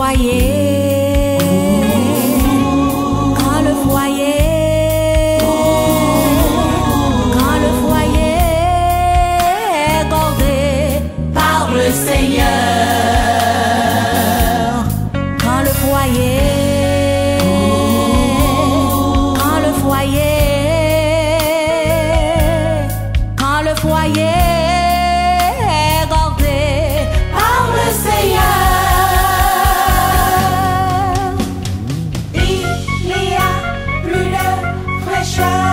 foyer. shine.